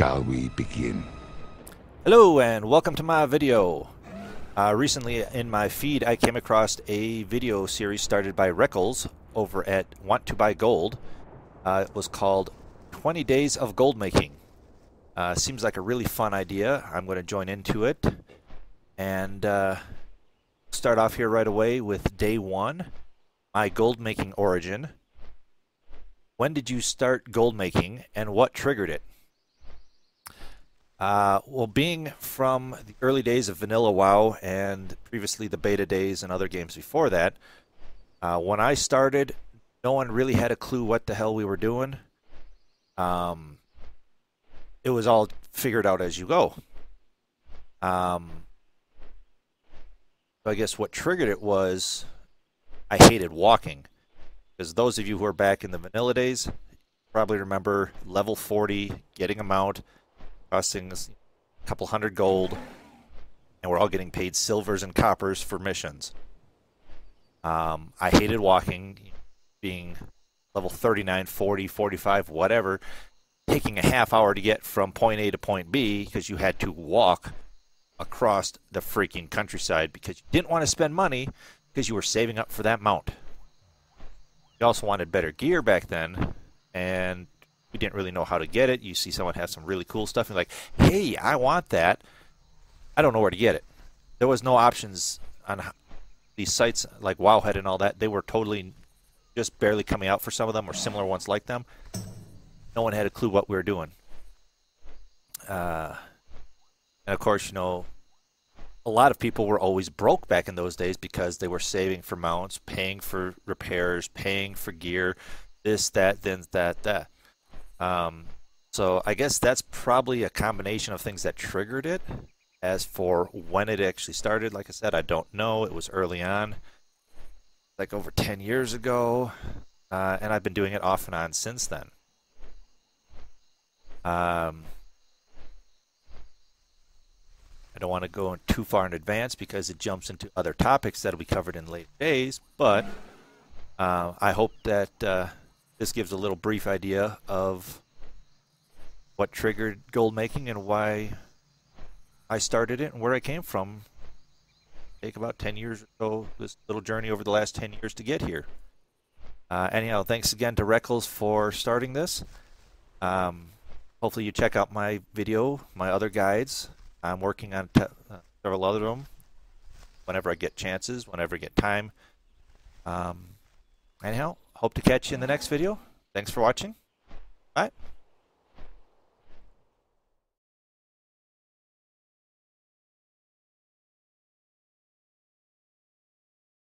shall we begin? Hello and welcome to my video. Uh, recently in my feed I came across a video series started by Reckles over at Want to Buy Gold. Uh, it was called 20 Days of Gold Making. Uh, seems like a really fun idea. I'm going to join into it and uh, start off here right away with day one, my gold making origin. When did you start gold making and what triggered it? Uh, well, being from the early days of Vanilla WoW and previously the beta days and other games before that, uh, when I started, no one really had a clue what the hell we were doing. Um, it was all figured out as you go. Um, I guess what triggered it was I hated walking. Because those of you who are back in the vanilla days probably remember level 40, getting a mount, costing a couple hundred gold, and we're all getting paid silvers and coppers for missions. Um, I hated walking, being level 39, 40, 45, whatever, taking a half hour to get from point A to point B because you had to walk across the freaking countryside because you didn't want to spend money because you were saving up for that mount. You also wanted better gear back then, and we didn't really know how to get it. You see someone has some really cool stuff, and like, hey, I want that. I don't know where to get it. There was no options on these sites like Wowhead and all that. They were totally just barely coming out for some of them, or similar ones like them. No one had a clue what we were doing. Uh, and of course, you know, a lot of people were always broke back in those days because they were saving for mounts, paying for repairs, paying for gear, this, that, then that, that. Um, so I guess that's probably a combination of things that triggered it. As for when it actually started, like I said, I don't know. It was early on, like over 10 years ago, uh, and I've been doing it off and on since then. Um, I don't want to go too far in advance because it jumps into other topics that'll be covered in later days, but uh, I hope that uh, this gives a little brief idea of what triggered gold making and why I started it and where I came from. Take about 10 years or so, this little journey over the last 10 years to get here. Uh, anyhow, thanks again to Reckles for starting this. Um, hopefully you check out my video, my other guides. I'm working on uh, several other of them whenever I get chances, whenever I get time. Um, anyhow, hope to catch you in the next video. Thanks for watching. Bye.